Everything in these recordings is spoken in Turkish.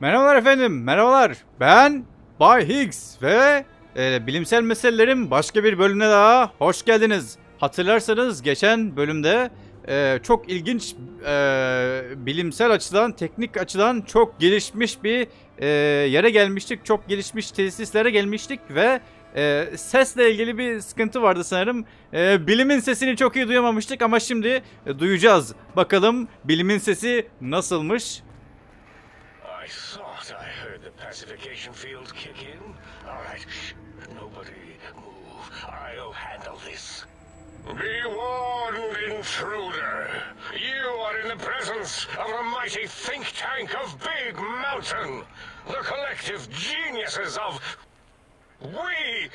Merhabalar efendim, merhabalar. Ben Bay Higgs ve e, bilimsel meselelerin başka bir bölümüne daha hoş geldiniz. Hatırlarsanız geçen bölümde e, çok ilginç e, bilimsel açıdan, teknik açıdan çok gelişmiş bir e, yere gelmiştik. Çok gelişmiş tesislere gelmiştik ve e, sesle ilgili bir sıkıntı vardı sanırım. E, bilimin sesini çok iyi duyamamıştık ama şimdi e, duyacağız. Bakalım bilimin sesi nasılmış? I thought I heard the pacification field kick in. All right, shh, nobody move. I'll handle this. Be warned, intruder. You are in the presence of a mighty think tank of Big Mountain. The collective geniuses of... We...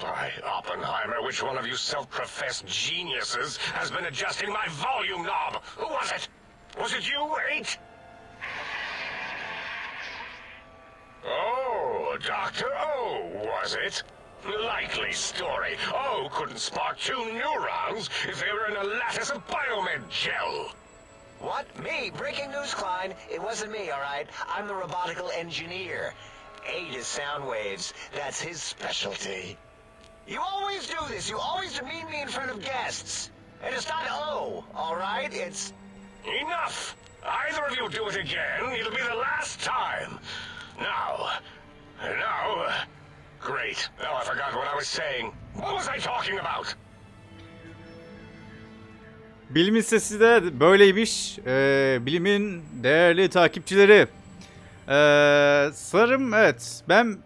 By Oppenheimer, which one of you self-professed geniuses has been adjusting my volume knob? Who was it? Was it you, Eight? Oh, Dr. O, oh, was it? Likely story. O couldn't spark two neurons if they were in a lattice of biomed gel. What? Me? Breaking news, Klein. It wasn't me, all right? I'm the robotical engineer. Eight is sound waves. That's his specialty. You always do this. You always demean me in front of guests. And it's not O, all right? It's... Enough! Either of you do it again, it'll be the last time. Now, now, great. Now I forgot what I was saying. What was I talking about? Bilimin sesi de böyleymiş. Ee, bilimin değerli takipçileri. Ee, sanırım evet. Ben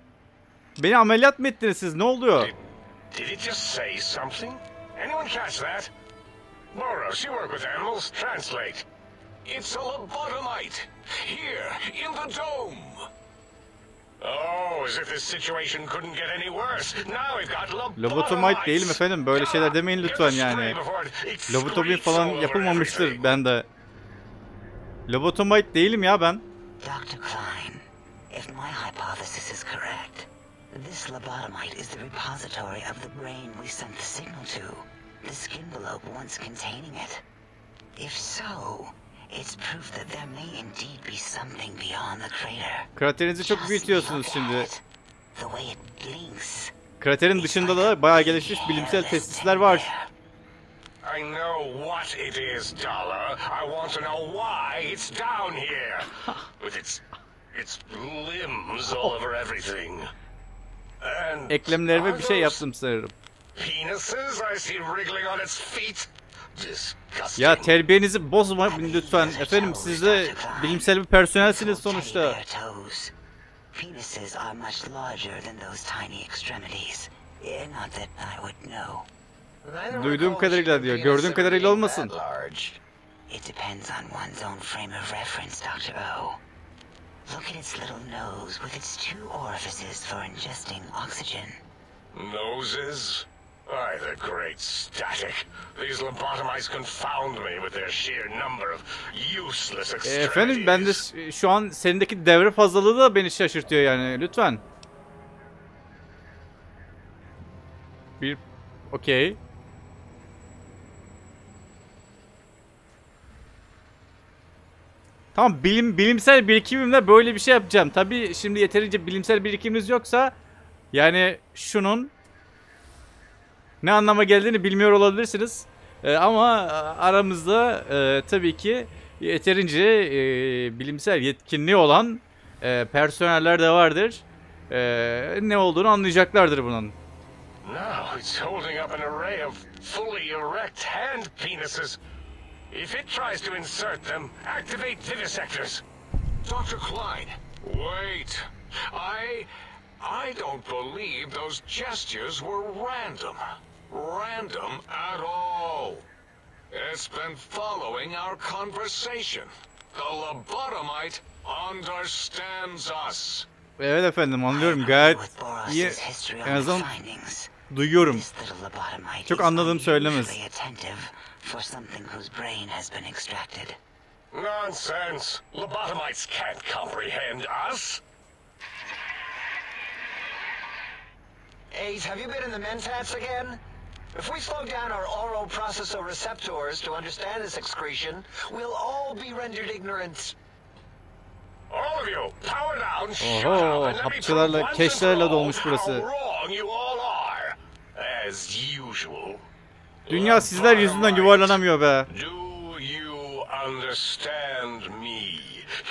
beni ameliyat mı ettiniz siz? Ne oluyor? Did, did it just say something? Anyone catch that? Boros, you work with animals. Translate. It's a lobotomite. Here, in the dome. Oh, as if this situation couldn't get any worse. Now we've got lobotomites. Lobotomite değilim efendim. Böyle şeyler demeyin lütfen yani. Lobotomi falan yapılmamıştır everything. ben de. Lobotomite değilim ya ben. Dr. Klein, if my hypothesis is correct, this lobotomite is the repository of the brain we sent the signal to, the skin envelope once containing it. If so, it's proof that there may indeed be something beyond the crater. Kraterinizi çok büyütüyorsunuz şimdi. Kraterin dışında da bayağı gelişmiş bilimsel tesisler var. I know what it is, Dollar. I want to know why it's down here. With its its limbs all over everything. And Eklemlerime bir şey yaptım sanırım. Penises I see wriggling on its feet. Ya terbiyenizi bozma lütfen. Efendim siz de bilimsel bir personelsiniz sonuçta. bear toes. Penises are much larger than those tiny extremities. Not that I would know. I don't Duyduğum kadarıyla diyor, gördüğüm kadarıyla olmasın. It depends on one's own frame of reference, Dr. O. Look at its little nose with its two orifices for ingesting oxygen. Noses? Why, the great static. These lobotomites confound me with their sheer number of useless E, extremities. efendim ben de şu an senindeki devre fazlalığı da beni şaşırtıyor yani lütfen. Bir okey. Tamam bilim bilimsel birikimimle böyle bir şey yapacağım. Tabii şimdi yeterince bilimsel birikiminiz yoksa yani şunun ne anlama geldiğini bilmiyor olabilirsiniz. Ee, ama aramızda e, tabii ki yeterince e, bilimsel yetkinliği olan e, personeller de vardır. E, ne olduğunu anlayacaklardır bunun. Now it's holding up an array of fully erect hand penises. If it tries to insert them, activate vivisectors. Dr. Klein. Wait. I... I don't believe those gestures were random. Random at all. It's been following our conversation. The lobotomite understands us. Evet efendim anlıyorum I'm gayet with Boros's iyi history en on azından findings. duyuyorum. This little lobotomite Çok is anladığım söylemez. unusually attentive for something whose brain has been extracted. Nonsense. Lobotomites can't comprehend us. Ace, have you been in the mentats again? If we slow down our oral processoreceptors to understand this excretion, we'll all be rendered ignorant. All of you, power down, shut Oho, up, and let me hapçılarla, prove once and for all dolmuş how burası. wrong you all are. As usual. Dünya sizler yüzünden yuvarlanamıyor be. Do you understand me?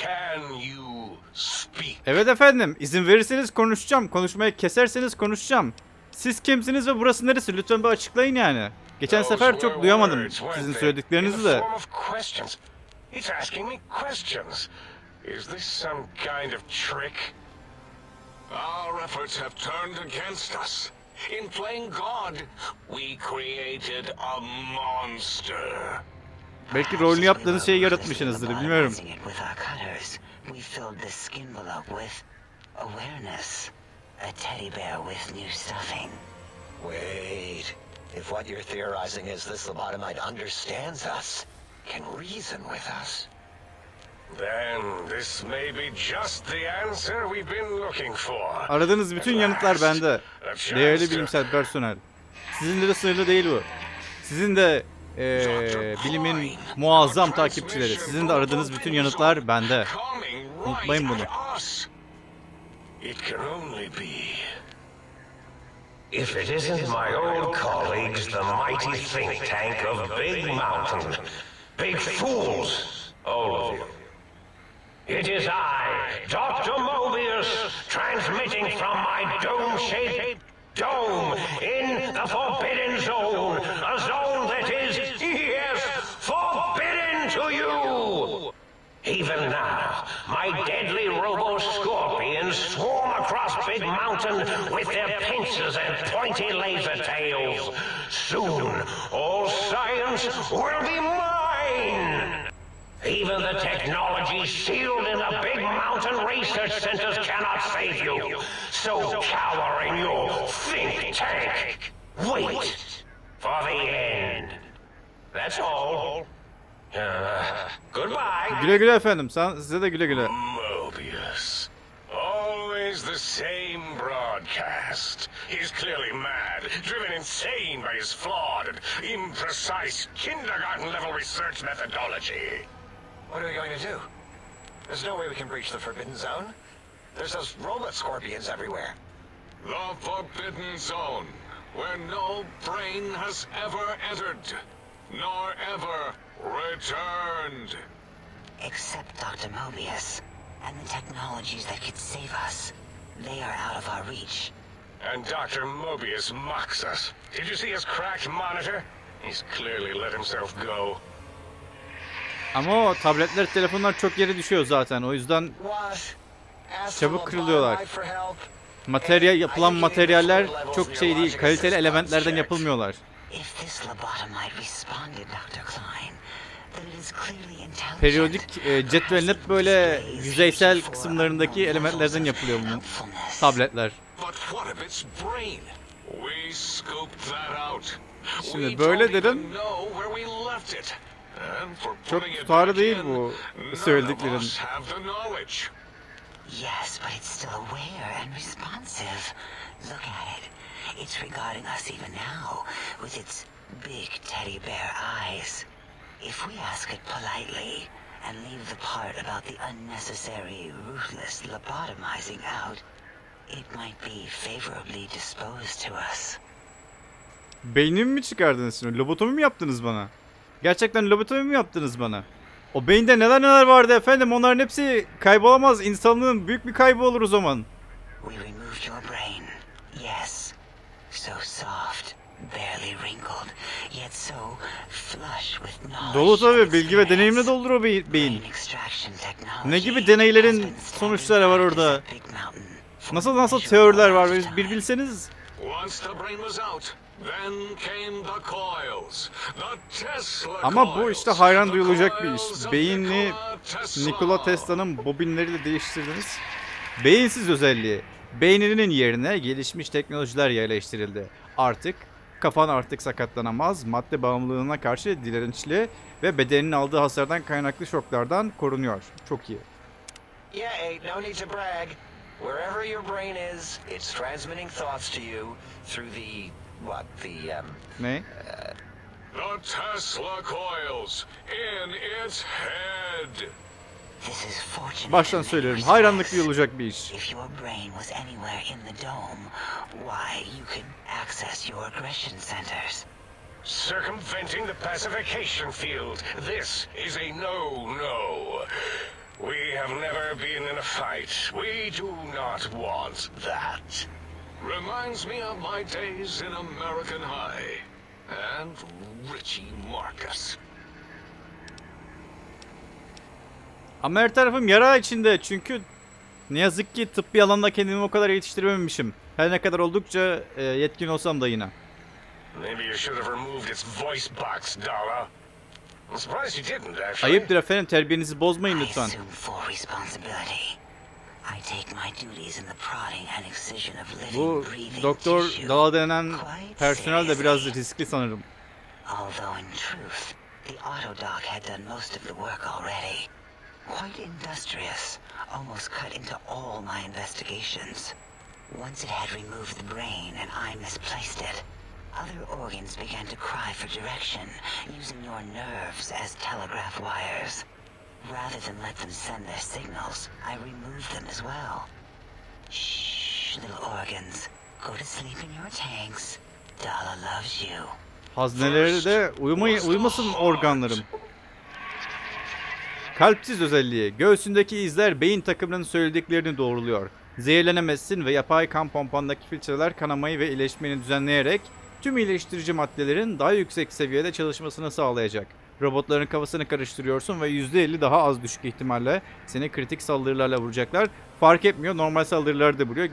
Can you speak? Evet efendim, izin verirseniz konuşacağım. Konuşmayı keserseniz konuşacağım. Siz kimsiniz ve burası neresi? Lütfen bir açıklayın yani. Geçen Those sefer çok duyamadım sizin söylediklerinizi de. Is this some kind of trick? Our efforts have turned against us. In playing God, we created a monster. Belki rolünü yaptığınız şeyi yaratmışsınızdır, bilmiyorum. We filled the skin envelope with awareness. A teddy bear with new stuffing. Wait. If what you're theorizing is this lobotomite understands us, can reason with us. Then this may be just the answer we've been looking for. Aradığınız bütün yanıtlar bende. Değerli bilimsel personel. Sizin de sırlı değil bu. Sizin de eee, bilimin muazzam takipçileri. Sizin de aradığınız bütün yanıtlar bende. Unutmayın bunu. It can only be. If it isn't my old colleagues, the mighty think tank of Big Mountain. Big fools, all of you. It is I, Dr. Mobius, transmitting from my dome-shaped dome in the Forbidden Zone. A zone that is, yes, forbidden to you. Even now, my deadly Mountain with their pincers and pointy laser tails. Soon, all science will be mine! Even the technology sealed in the Big Mountain research centers cannot save you. So cower in your think tank. Wait for the end. That's all. Uh, goodbye. Güle güle efendim. Sen, size de güle güle. Mobius. Always the same broadcast. He's clearly mad, driven insane by his flawed and imprecise kindergarten level research methodology. What are we going to do? There's no way we can breach the Forbidden Zone. There's those robot scorpions everywhere. The Forbidden Zone, where no brain has ever entered, nor ever returned. Except Dr. Mobius and the technologies that could save us. They are out of our reach. And Dr. Mobius mocks us. Did you see his cracked monitor? He's clearly let himself go. Ama o tabletler, telefonlar çok yere düşüyor zaten. O yüzden Çabuk kırılıyorlar. materyal yapılan materyaller çok şey değil. Kaliteli elementlerden yapılmıyorlar. If this lobotomite responded, Dr. Klein, Periyodik e, cetvelin hep böyle yüzeysel kısımlarındaki elementlerden yapılıyor bu tabletler. Şimdi böyle dedim. Çok tutarlı değil bu söylediklerin. Yes, but it's still aware and responsive. Look at it. It's regarding us even now with its big teddy bear eyes. If we ask it politely and leave the part about the unnecessary, ruthless lobotomizing out, it might be favorably disposed to us. Beynimi mi çıkardınız şimdi? Lobotomi mi yaptınız bana? Gerçekten lobotomi mi yaptınız bana? O beyinde neler neler vardı efendim. Onların hepsi kaybolamaz. İnsanlığın büyük bir kaybı olur o zaman. We removed your brain. Yes. So soft, barely wrinkled, yet so flush with knowledge. Dolu tabii. and Bilgi ve deneyimle doldur o be- beyin. Ne gibi deneylerin sonuçları var orada? Nasıl nasıl teoriler var bir bilseniz. Ama bu işte hayran duyulacak bir iş. Tesla. Nikola Tesla'nın bobinleriyle değiştirdiniz. Beyinsiz özelliği. Beyninin yerine gelişmiş teknolojiler yerleştirildi. Artık kafan artık sakatlanamaz, madde bağımlılığına karşı dirençli ve bedeninin aldığı hasardan kaynaklı şoklardan korunuyor. Çok iyi. Yeah, Eight, no need to brag. Wherever your brain is, it's transmitting thoughts to you through the, what, the, um, Ne? The Tesla coils in its head. This is fortunate. Baştan in many söylüyorum. Hayranlık respects. duyulacak bir iş. If your brain was anywhere in the dome, why, you could access your aggression centers. Circumventing the pacification field. This is a no-no. We have never been in a fight. We do not want that. Reminds me of my days in American High. And Richie Marcus. Ama her tarafım yara içinde çünkü ne yazık ki tıbbi alanda kendimi o kadar yetiştirememişim. Her ne kadar oldukça e, yetkin olsam da yine. Ayıptır efendim terbiyenizi bozmayın lütfen. Bu doktor Dala denen personel de biraz riskli sanırım. Although in truth, the autodoc had done most of the work already. Quite industrious, almost cut into all my investigations. Once it had removed the brain and I misplaced it, other organs began to cry for direction, using your nerves as telegraph wires. Rather than let them send their signals, I removed them as well. Shh, little organs. Go to sleep in your tanks. Dala loves you. Hazneleri de uyumayı, uyumasın organlarım. Kalpsiz özelliği. Göğsündeki izler beyin takımının söylediklerini doğruluyor. Zehirlenemezsin ve yapay kan pompandaki filtreler kanamayı ve iyileşmeni düzenleyerek tüm iyileştirici maddelerin daha yüksek seviyede çalışmasını sağlayacak. Robotların kafasını karıştırıyorsun ve %50 daha az düşük ihtimalle seni kritik saldırılarla vuracaklar. Fark etmiyor normal saldırılar da vuruyor.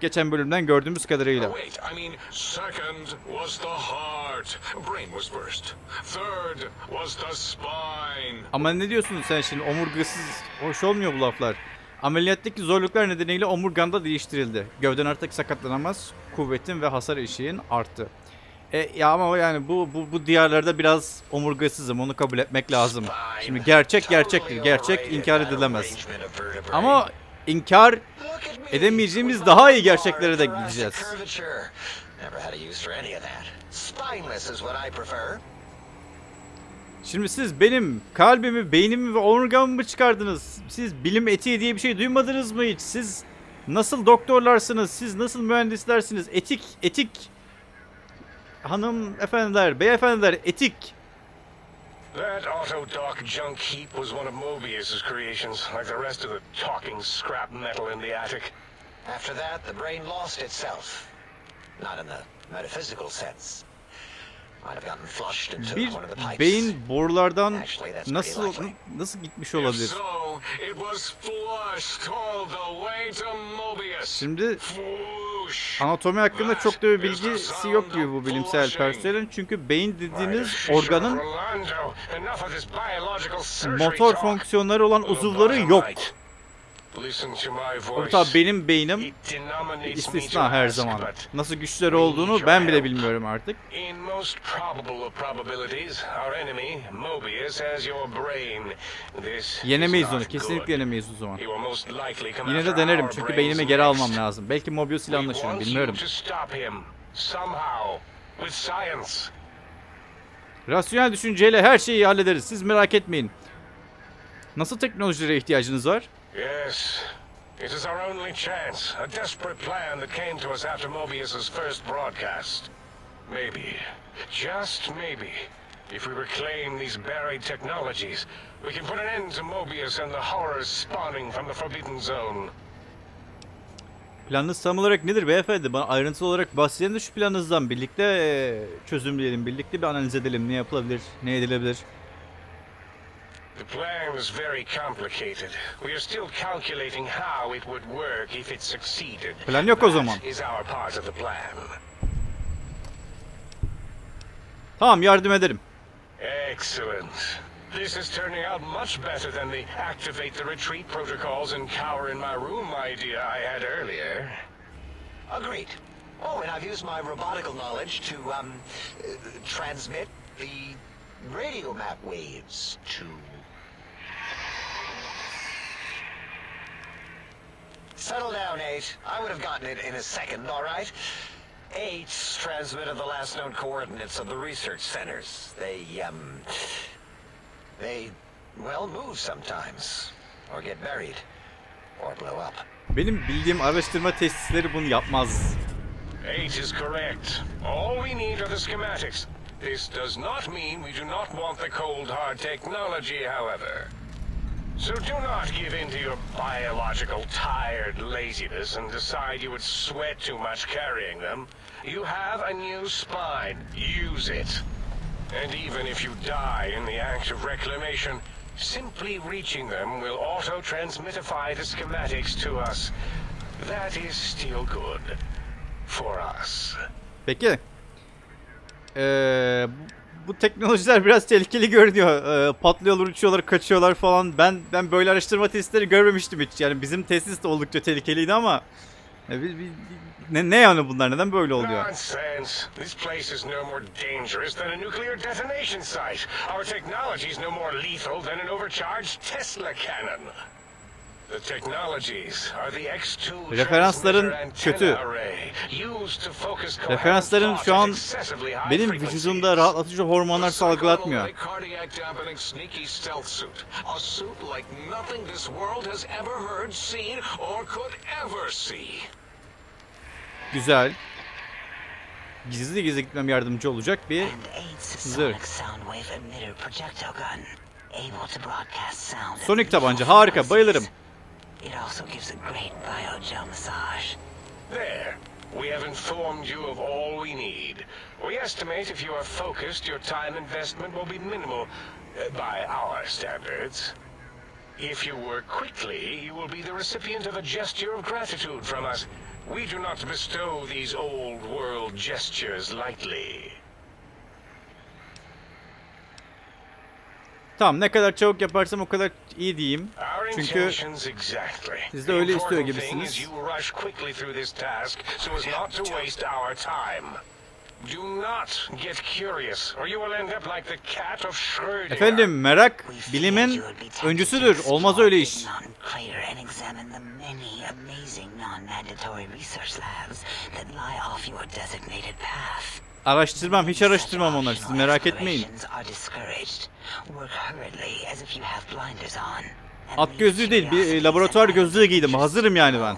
Geçen bölümden gördüğümüz kadarıyla. Wait, I mean, second was the heart. Brain was first. Third was the spine. Ama ne diyorsun sen şimdi omurgasız hoş olmuyor bu laflar. Ameliyattaki zorluklar nedeniyle omurgan da değiştirildi. Gövden artık sakatlanamaz, kuvvetin ve hasar eşiğin arttı. E, ya ama yani bu, bu bu diyarlarda biraz omurgasızım onu kabul etmek lazım. Şimdi gerçek gerçektir. Gerçek inkar edilemez. Ama inkar edemeyeceğimiz daha iyi gerçeklere de gideceğiz. Şimdi siz benim kalbimi, beynimi ve omurgamı çıkardınız. Siz bilim etiği diye bir şey duymadınız mı hiç? Siz nasıl doktorlarsınız? Siz nasıl mühendislersiniz? Etik, etik. Hanım efendiler, beyefendiler, etik. That auto-dock junk heap was one of Mobius's creations, like the rest of the talking scrap metal in the attic. After that, the brain lost itself. Not in the metaphysical sense. Bir beyin borulardan nasıl nasıl gitmiş olabilir? Şimdi anatomi hakkında çok da bir bilgisi yok gibi bu bilimsel personelin. Çünkü beyin dediğiniz organın motor fonksiyonları olan uzuvları yok. Tabii benim beynim istisna her zaman. Nasıl güçleri olduğunu ben bile bilmiyorum artık. Yenemeyiz onu. Kesinlikle yenemeyiz o zaman. Yine de denerim çünkü beynimi geri almam lazım. Belki Mobius ile anlaşırım bilmiyorum. Rasyonel düşünceyle her şeyi hallederiz. Siz merak etmeyin. Nasıl teknolojilere ihtiyacınız var? Yes, it is our only chance. A desperate plan that came to us after Mobius's first broadcast. Maybe, just maybe, if we reclaim these buried technologies, we can put an end to Mobius and the horrors spawning from the Forbidden Zone. Planınız tam olarak nedir beyefendi? Bana ayrıntılı olarak bahsedin de şu planınızdan. Birlikte çözümleyelim. Birlikte bir analiz edelim. Ne yapılabilir? Ne edilebilir? The plan is very complicated. We are still calculating how it would work if it succeeded. Plan yok o zaman. That is our part of the plan. Tamam yardım ederim. Excellent. This is turning out much better than the activate the retreat protocols and cower in my room idea I had earlier. Agreed. Oh, and I've used my robotical knowledge to, um, uh, transmit the radio map waves to... Settle down, Eight. I would have gotten it in a second, all right? Eight's transmitted the last known coordinates of the research centers. They, um... They, well, move sometimes. or get buried, or blow up. Benim bildiğim araştırma tesisleri bunu yapmaz. Eight is correct. All we need are the schematics. This does not mean we do not want the cold hard technology, however. So do not give in to your biological tired laziness and decide you would sweat too much carrying them. You have a new spine. Use it. And even if you die in the act of reclamation, simply reaching them will auto-transmitify the schematics to us. That is still good. For us. Peki. Ee, bu, teknolojiler biraz tehlikeli görünüyor. Ee, patlıyorlar, uçuyorlar, kaçıyorlar falan. Ben ben böyle araştırma tesisleri görmemiştim hiç. Yani bizim tesis de oldukça tehlikeliydi ama e, bir- bir- ne, ne yani bunlar? Neden böyle oluyor? This place is no more. Referansların kötü. Referansların şu an benim vücudumda rahatlatıcı hormonlar salgılatmıyor. Cardiac dampening sneaky stealth suit. A suit like nothing this world has ever heard, seen, or could ever see. Güzel. Gizli gizli gitmem yardımcı olacak bir Zırh. sonic tabanca harika bayılırım. Frequencies. It also gives a great biogel massage. There. We have informed you of all we need. We estimate if you are focused, your time investment will be minimal uh, by our standards. If you work quickly, you will be the recipient of a gesture of gratitude from us. We do not bestow these old world gestures lightly. Tamam ne kadar çabuk yaparsam o kadar iyi diyeyim. Çünkü siz de öyle The istiyor important thing gibisiniz. is you rush quickly through this task so as not to waste our time. Do not get curious, or you will end up like the cat of Schrödinger. Efendim merak bilimin öncüsüdür. Olmaz öyle iş. Mountain Crater and examine the many amazing non-mandatory research labs that lie off your designated path. Araştırmam hiç araştırmam onları siz merak etmeyin. At gözlüğü değil bir e, laboratuvar gözlüğü giydim. Hazırım yani ben.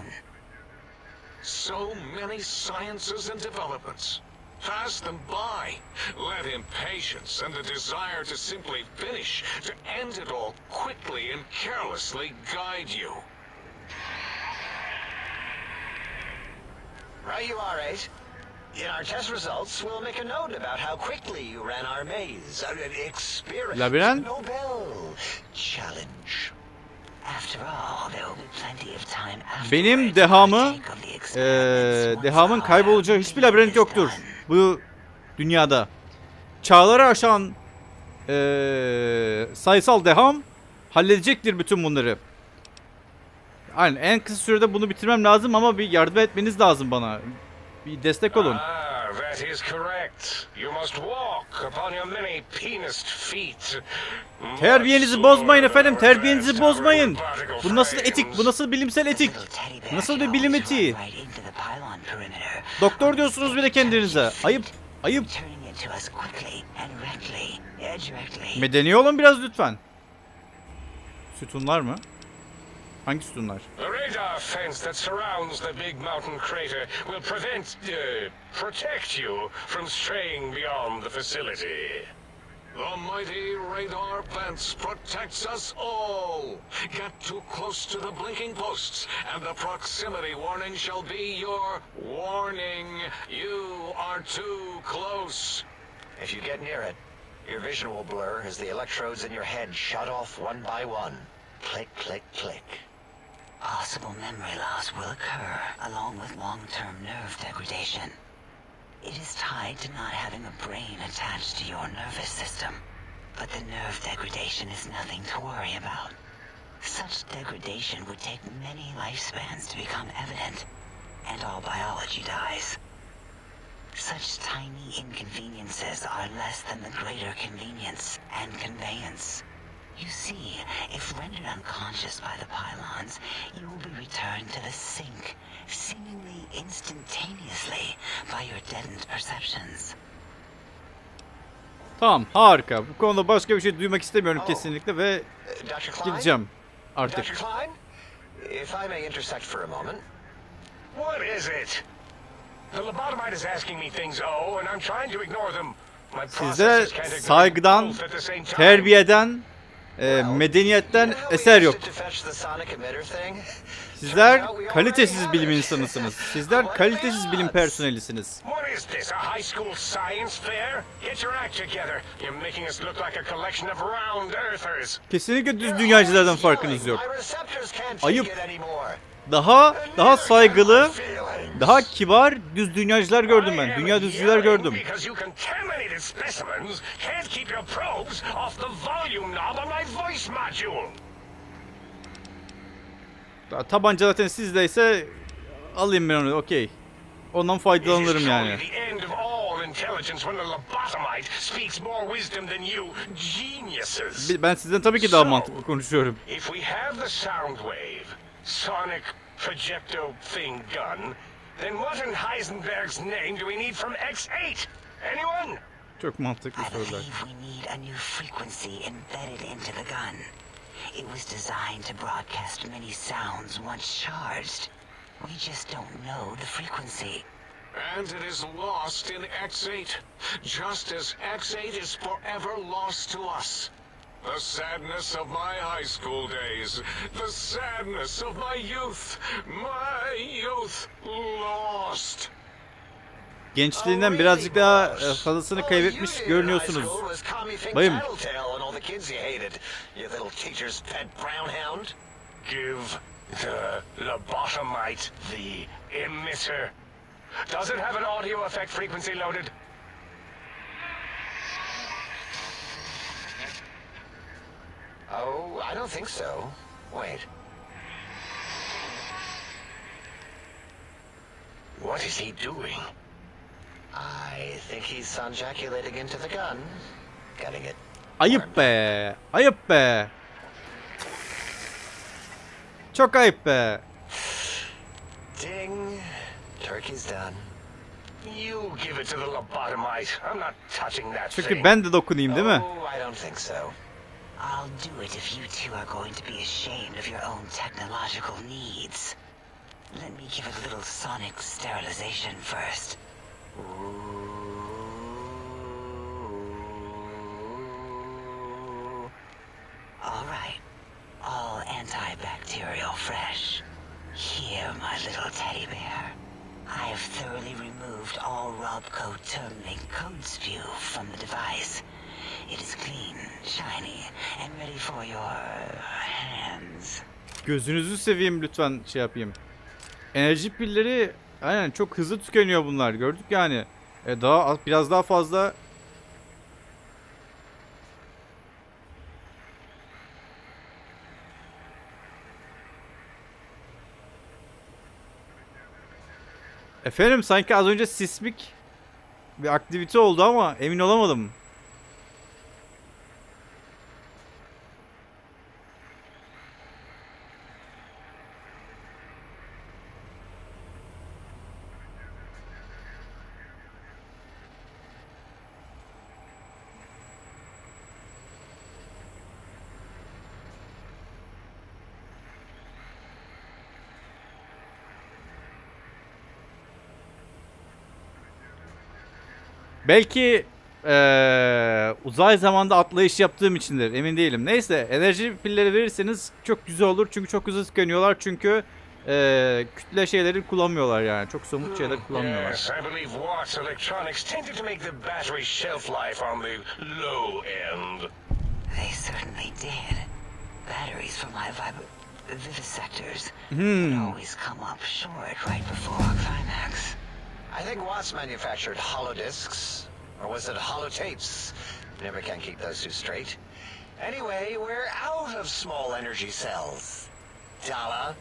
So many sciences and developments. Pass them by. Let impatience and the desire to simply finish, to end it all quickly and carelessly guide you. Right you are, Eight. In our test results, we'll make a note about how quickly you ran our maze. Experience. Labirent? Nobel. Challenge. Benim dehamı once dehamın kaybolacağı hiçbir labirent is yoktur bu dünyada. Çağları aşan eee, sayısal deham halledecektir bütün bunları. Aynen en kısa sürede bunu bitirmem lazım ama bir yardım etmeniz lazım bana. Bir destek olun. That is correct. You must walk upon your many penised feet. Terbiyenizi bozmayın efendim, terbiyenizi bozmayın. Bu nasıl etik, bu nasıl bilimsel etik? Nasıl bir bilim etiği? Doktor diyorsunuz bir de kendinize. Ayıp, ayıp. Medeni olun biraz lütfen. Sütunlar mı? Hangi sütunlar? The radar fence that surrounds the big mountain crater will prevent, uh, protect you from straying beyond the facility. The mighty radar fence protects us all. Get too close to the blinking posts, and the proximity warning shall be your warning. You are too close. If you get near it, your vision will blur as the electrodes in your head shut off one by one. Click, click, click. Possible memory loss will occur, along with long-term nerve degradation. It is tied to not having a brain attached to your nervous system. But the nerve degradation is nothing to worry about. Such degradation would take many lifespans to become evident, and all biology dies. Such tiny inconveniences are less than the greater convenience and conveyance. You see, if rendered unconscious by the pylons, you will be returned to the sink, seemingly instantaneously by your deadened perceptions. Tamam harika. Bu konuda başka bir şey duymak istemiyorum kesinlikle ve Uh, gideceğim. artık. Dr. Klein, if I may intersect for a moment. What is it? The lobotomite is asking me things, oh, and I'm trying to ignore them. Size saygıdan, terbiyeden, e, medeniyetten eser yok. Sizler kalitesiz bilim insanısınız. Sizler kalitesiz bilim personelisiniz. Kesinlikle düz dünyacılardan farkınız yok. Ayıp. Daha daha saygılı. Daha kibar düz dünyacılar gördüm ben. Dünya düzcüler gördüm. Tabanca zaten sizdeyse alayım ben onu okey. Ondan faydalanırım yani. Ben sizden tabii ki daha mantıklı konuşuyorum. Sonic projecto thing gun, then what in Heisenberg's name do we need from X8? Anyone? Çok mantıklı I sorular. believe we need a new frequency embedded into the gun. It was designed to broadcast many sounds once charged. We just don't know the frequency. And it is lost in X8, just as X8 is forever lost to us. The sadness of my high school days, the sadness of my youth, my youth lost. Gençliğinden Oh, birazcık really, daha boss? e, fazlasını All kaybetmiş you did in görünüyorsunuz. high school was call me Fink Bayım. Tattletale and all the kids you hated. You little teacher's pet brown hound. Give the lobotomite the emitter. Does it have an audio effect frequency loaded? Oh, I don't think so. Wait. What is he doing? I think he's sonjaculating into the gun. Getting it. Ayıp be. Ayıp be. Çok ayıp be. Ding. Turkey's done. You give it to the lobotomite. I'm not touching that Çünkü thing. ben de dokunayım değil mi? Oh, I don't think so. I'll do it if you two are going to be ashamed of your own technological needs. Let me give it a little sonic sterilization first. All right. All antibacterial fresh. Here, my little teddy bear. I have thoroughly removed all Robco terminate code spew from the device. It clean, shiny, and ready for your hands. Gözünüzü seveyim lütfen şey yapayım. Enerji pilleri aynen çok hızlı tükeniyor bunlar. Gördük yani. E daha az- biraz daha fazla Efendim sanki az önce sismik bir aktivite oldu ama emin olamadım. Belki eee, uzay zamanda atlayış yaptığım içindir. Emin değilim. Neyse enerji pilleri verirseniz çok güzel olur. Çünkü çok hızlı tükeniyorlar. Çünkü eee, kütle şeyleri kullanmıyorlar yani. Çok somut şeyler kullanmıyorlar. Yes, I believe Watts Electronics tended to make the battery shelf life on the low end. They certainly did. Batteries for my vib- vivisectors Hmm. always come up short right before climax. I think Watts manufactured holodiscs. Or was it holotapes? Never can keep those two straight. Anyway, we're out of small energy cells. Dala.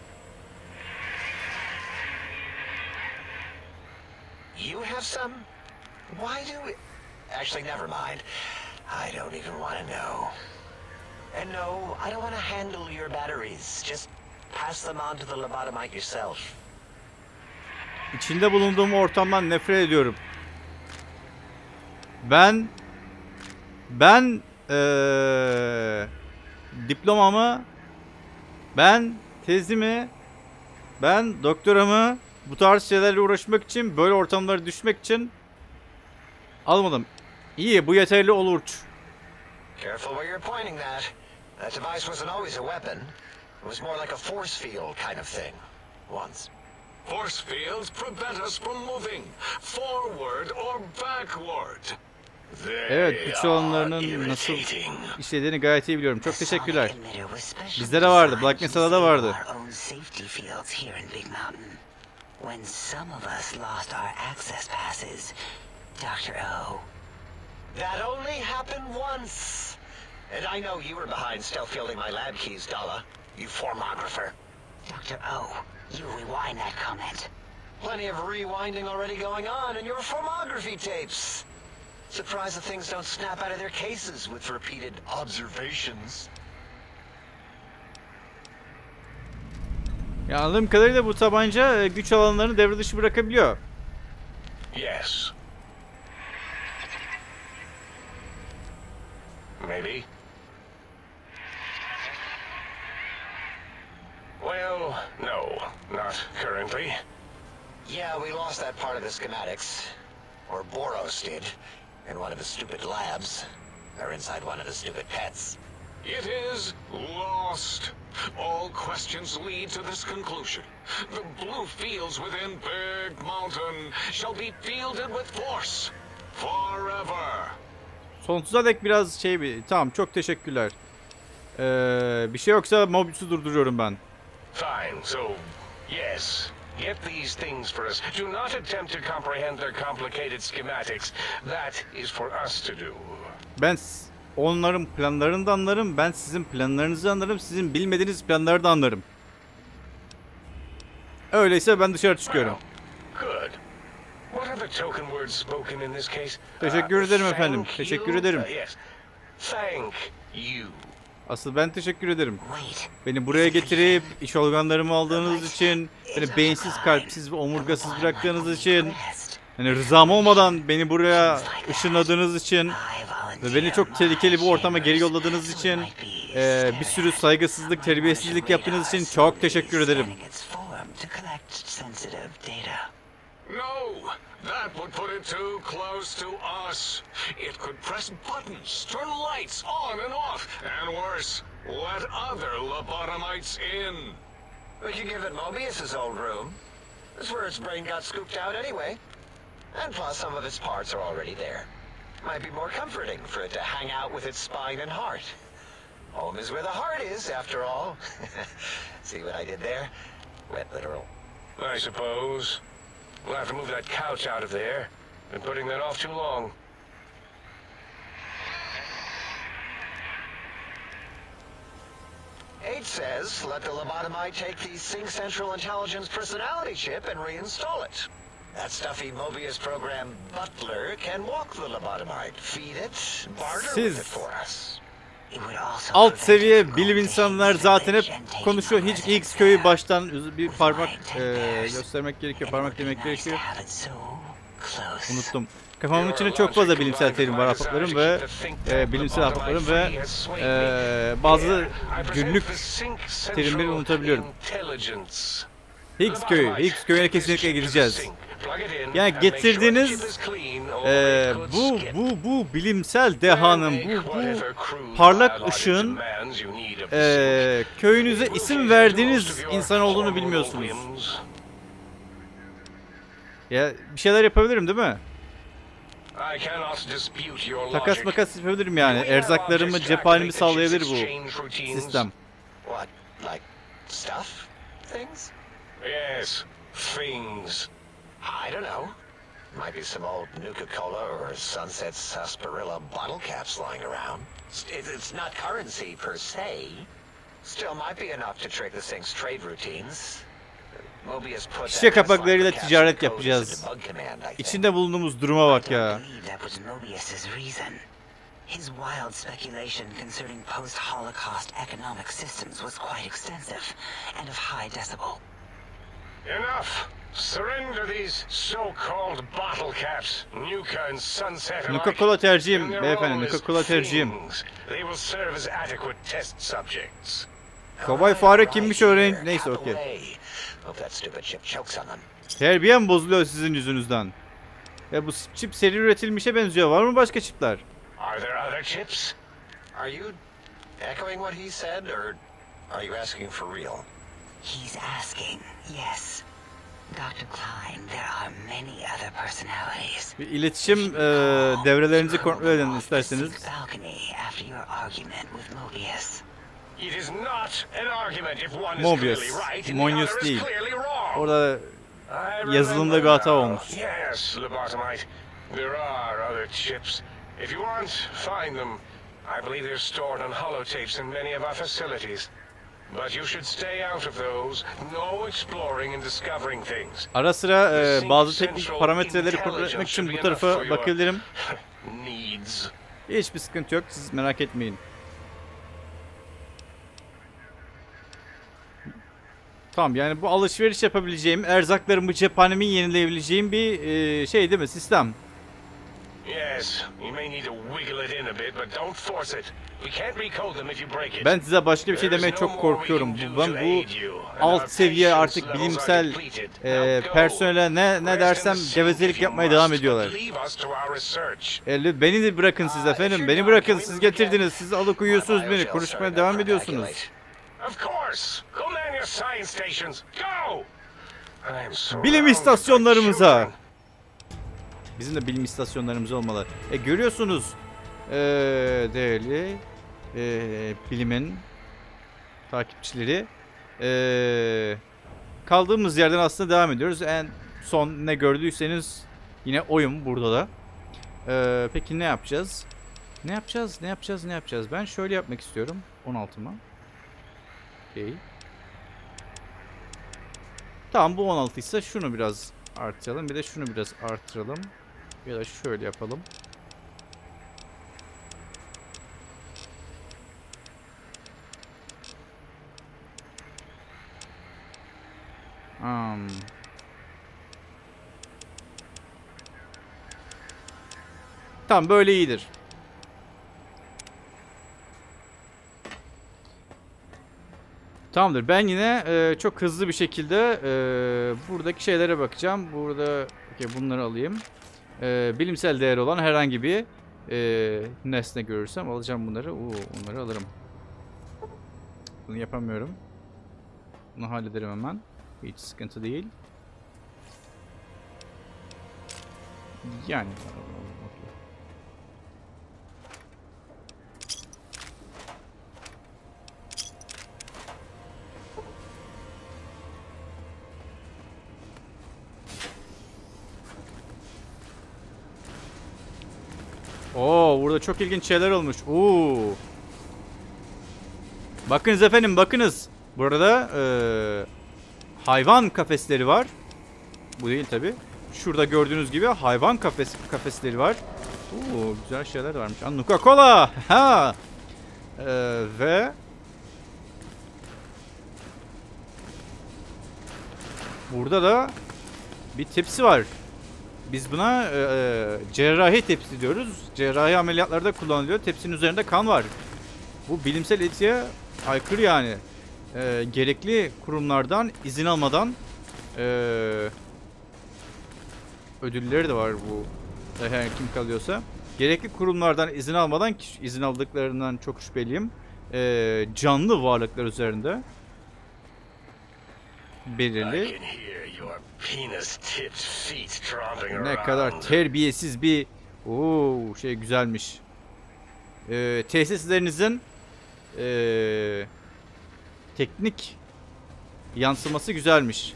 You have some? Why do we... Actually, never mind. I don't even want to know. And no, I don't want to handle your batteries. Just pass them on to the lobotomite yourself. İçinde bulunduğum ortamdan nefret ediyorum. Ben ben eee, diplomamı Ben tezimi, ben doktoramı bu tarz şeylerle uğraşmak için, böyle ortamlara düşmek için almadım. İyi, bu yeterli olur. Careful where you're pointing that. That device wasn't always a weapon. It was more like a force field kind of thing. Once. Force fields prevent us from moving forward or backward. Evet, güç alanlarının nasıl işlediğini gayet iyi biliyorum. Çok teşekkürler. Bizde de vardı, Black Mesa'da da vardı. When some of us lost our access passes, Dr. O, That only happened once. And I know you were behind stealth fielding my lab keys, Dalla. You formographer. Dr. O, you rewind that comment. Plenty of rewinding already going on in your formography tapes. Surprised the things don't snap out of their cases with repeated observations. Ya anladığım kadarıyla bu tabanca e, güç alanlarını devre dışı bırakabiliyor. Yes. Maybe. Well, no, not currently. Yeah, we lost that part of the schematics. Or Boros did. In one of his stupid labs. Or inside one of his stupid pets. It is lost. All questions lead to this conclusion. The blue fields within Big Mountain shall be fielded with force. Forever. Sonsuza dek biraz şey bir... Tamam çok teşekkürler. Ee, bir şey yoksa Mobius'u durduruyorum ben. Fine, so, yes. Get these things for us. Do not attempt to comprehend their complicated schematics. That is for us to do. Ben onların planlarını da anlarım. Ben sizin planlarınızı anlarım. Sizin bilmediğiniz planları da anlarım. Öyleyse ben dışarı çıkıyorum. Good. What are the token words spoken in this case? Teşekkür Uh, ederim efendim, teşekkür ederim. Uh, yes. Thank you. Asıl ben teşekkür ederim. Beni buraya getirip iş organlarımı aldığınız için, beni beyinsiz, kalpsiz ve omurgasız bıraktığınız için, hani rızam olmadan beni buraya ışınladığınız için ve beni çok tehlikeli bir ortama geri yolladığınız için, eee, bir sürü saygısızlık, terbiyesizlik yaptığınız için çok teşekkür ederim. No, that would put it too close to us. It could press buttons, turn lights on and off, and worse, let other lobotomites in. We could give it Mobius's old room. That's where its brain got scooped out anyway. And plus, some of its parts are already there. Might be more comforting for it to hang out with its spine and heart. Home is where the heart is, after all. See what I did there? Wet literal. I suppose. We'll have to move that couch out of there. Been putting that off too long. Eight says, let the lobotomite take the Sync Central Intelligence personality chip and reinstall it. That stuffy Mobius program Butler can walk the lobotomite, feed it, barter with it for us. Alt seviye bilim insanlar zaten hep konuşuyor. Hiç X köyü baştan bir parmak eee, göstermek gerekiyor, parmak demek gerekiyor. Unuttum. Kafamın içinde çok fazla bilimsel terim var ahbaplarım ve e, bilimsel ahbaplarım ve e, bazı günlük terimleri unutabiliyorum. Higgs köyü, Higgs köyüne kesinlikle gideceğiz. Yani getirdiğiniz e, bu bu bu bilimsel dehanın bu bu parlak ışığın e, köyünüze isim verdiğiniz insan olduğunu bilmiyorsunuz. Ya bir şeyler yapabilirim değil mi? Takas makas yapabilirim yani. Erzaklarımı, cephanemi sağlayabilir bu sistem. What, like stuff? Yes, things. I don't know. Might be some old Nuka-Cola or Sunset Sarsaparilla bottle caps lying around. It's, not currency per se. Still might be enough to trick the thing's trade routines. Mobius put Şişe that kapaklarıyla ticaret yapacağız. İçinde bulunduğumuz duruma bak ya. That was Mobius's reason. His wild speculation concerning post-Holocaust economic systems was quite extensive and of high decibel. Enough! Surrender these so-called bottle caps. Nuka and Sunset alike. Nuka-Cola tercihim beyefendi, role as Nuka-Cola tercihim. They will serve as adequate test subjects. Kovay fare kimmiş öğrenin. Neyse okey. Terbiyem bozuluyor sizin yüzünüzden. Ya bu çip seri üretilmişe benziyor. Var mı başka çipler? Are there other chips? Are you echoing what he said, or are you asking for real? He's asking, yes. Dr. Klein, there are many other personalities. Bir iletişim eee, devrelerinizi kontrol edin isterseniz. Balcony after your argument with Mobius. It is not an argument if one is Mobius, clearly right and Mobius the other değil. is clearly wrong. Orada I yazılımda bir remember hata olmuş. Yes, Lobotomite. There are other chips. If you want, find them. I believe they're stored on holotapes in many of our facilities. But you should stay out of those. No exploring and discovering things. ara sıra The bazı teknik parametreleri kontrol etmek için bu tarafa bakabilirim. Needs. Hiçbir sıkıntı yok. Siz merak etmeyin. Tamam yani bu alışveriş yapabileceğim, erzaklarımı, cephanemi yenileyebileceğim bir eee, şey değil mi? Sistem. Yes, you may need to wiggle it in a bit, but don't force it. We can't recode them if you break it. Ben size başka bir şey demeye çok korkuyorum. Ben bu alt seviye artık bilimsel eee personele ne ne dersem gevezelik yapmaya devam ediyorlar. E, lü- beni de bırakın siz efendim. Beni bırakın. Siz getirdiniz. Siz alıkoyuyorsunuz beni. Konuşmaya devam ediyorsunuz. Bilim istasyonlarımıza. Bizim de bilim istasyonlarımız olmalı. E görüyorsunuz eee değerli eee, bilimin takipçileri eee, kaldığımız yerden aslında devam ediyoruz. En son ne gördüyseniz yine oyun burada da. Eee, peki ne yapacağız? Ne yapacağız? Ne yapacağız? Ne yapacağız? Ben şöyle yapmak istiyorum. 16 mı? Okey. Tamam bu 16 ise şunu biraz artıralım. Bir de şunu biraz artıralım. Ya da şöyle yapalım. Hmm. Tamam böyle iyidir. Tamamdır. Ben yine e, çok hızlı bir şekilde e, buradaki şeylere bakacağım. Burada okey, bunları alayım. E, bilimsel değeri olan herhangi bir e, nesne görürsem alacağım bunları. Oo, onları alırım. Bunu yapamıyorum. Bunu hallederim hemen. Hiç sıkıntı değil. Yani. Oo, burada çok ilginç şeyler olmuş. Oo. Bakınız efendim, bakınız. Burada eee, hayvan kafesleri var. Bu değil tabi. Şurada gördüğünüz gibi hayvan kafes kafesleri var. Oo, güzel şeyler de varmış. Nuka Cola. Ha. Eee, ve burada da bir tepsi var. Biz buna e, e, cerrahi tepsi diyoruz. Cerrahi ameliyatlarda kullanılıyor. Tepsinin üzerinde kan var. Bu bilimsel etiğe aykırı yani. E, gerekli kurumlardan izin almadan e, ödülleri de var bu her kim kalıyorsa. Gerekli kurumlardan izin almadan izin aldıklarından çok şüpheliyim. E, canlı varlıklar üzerinde belirli Ne kadar terbiyesiz bir Oo şey güzelmiş. Ee, tesislerinizin ee, teknik yansıması güzelmiş.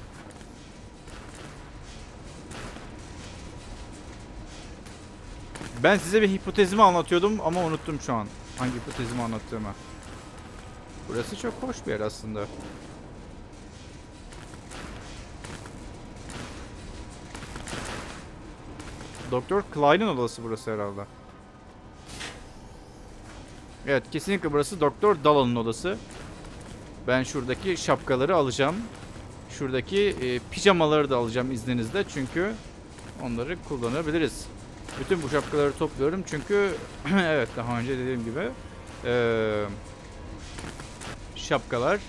Ben size bir hipotezimi anlatıyordum ama unuttum şu an. Hangi hipotezimi anlattığımı. Burası çok hoş bir yer aslında. Doktor Klein'in odası burası herhalde. Evet kesinlikle burası Doktor Dalan'ın odası. Ben şuradaki şapkaları alacağım. Şuradaki e, pijamaları da alacağım izninizle çünkü onları kullanabiliriz. Bütün bu şapkaları topluyorum çünkü evet daha önce dediğim gibi e, şapkalar.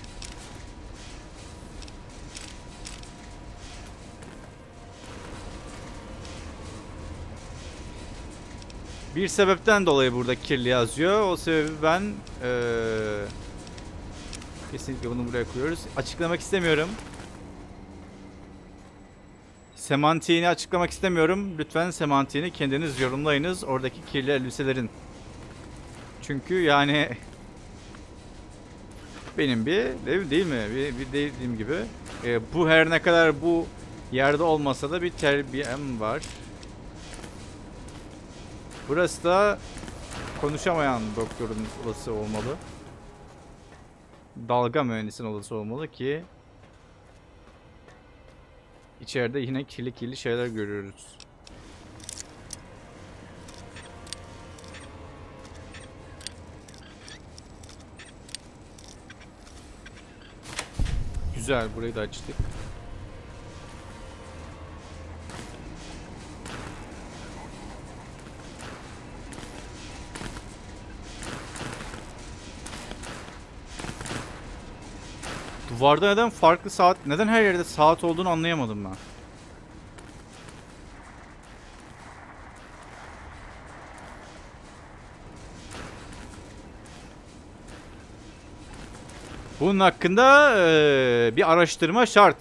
Bir sebepten dolayı burada kirli yazıyor. O sebebi ben eee, kesinlikle bunu buraya koyuyoruz. Açıklamak istemiyorum. Semantiğini açıklamak istemiyorum. Lütfen semantiğini kendiniz yorumlayınız oradaki kirli elbiselerin. Çünkü yani benim bir değil, değil mi? Bir, bir dediğim gibi e, bu her ne kadar bu yerde olmasa da bir terbiyem var. Burası da konuşamayan doktorun odası olmalı. Dalga mühendisin odası olmalı ki içeride yine kirli kirli şeyler görüyoruz. Güzel burayı da açtık. Duvarda neden farklı saat, neden her yerde saat olduğunu anlayamadım ben. Bunun hakkında eee, bir araştırma şart.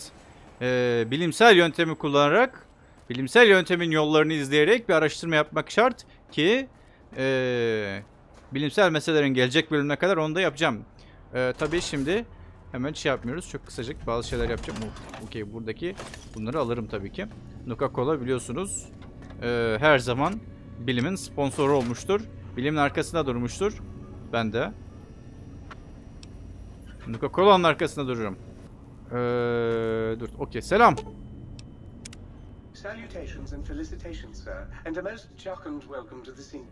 Eee, bilimsel yöntemi kullanarak, bilimsel yöntemin yollarını izleyerek bir araştırma yapmak şart ki eee, bilimsel meselelerin gelecek bölümüne kadar onu da yapacağım. Eee tabii şimdi hemen şey yapmıyoruz. Çok kısacık bazı şeyler yapacağım. Oh, Okey buradaki bunları alırım tabii ki. Nuka-Cola biliyorsunuz eee, her zaman bilimin sponsoru olmuştur. Bilimin arkasında durmuştur. Ben de. Nuka-Cola'nın arkasında dururum. Eee dur. Okey. Selam. Salutations and felicitations, sir, and a most jocund welcome to the Zinc.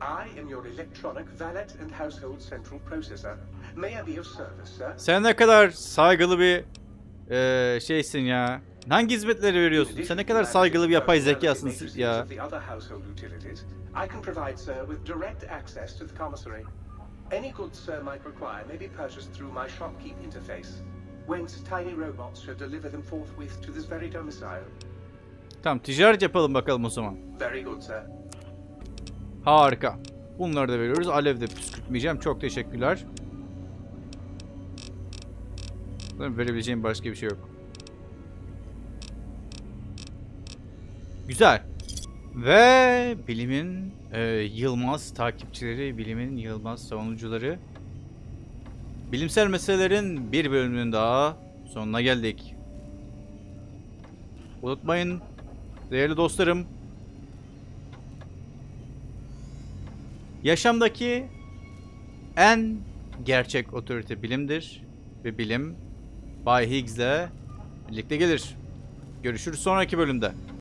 I am your electronic valet and household central processor. Sen ne kadar saygılı bir eee, şeysin ya. Hangi hizmetleri veriyorsun? Sen ne kadar saygılı bir yapay zekasın ya. Any goods sir might require may be purchased through my shopkeep interface, whence tiny robots shall deliver them forthwith to this very domicile. Tamam ticaret yapalım bakalım o zaman. Very good, sir. Harika. Bunları da veriyoruz. Alev de püskürtmeyeceğim. Çok teşekkürler. Sanırım verebileceğim başka bir şey yok. Güzel. Ve bilimin e, yılmaz takipçileri, bilimin yılmaz savunucuları. Bilimsel meselelerin bir bölümünün daha sonuna geldik. Unutmayın değerli dostlarım Yaşamdaki en gerçek otorite bilimdir ve bilim Bay Higgs'le birlikte gelir. Görüşürüz sonraki bölümde.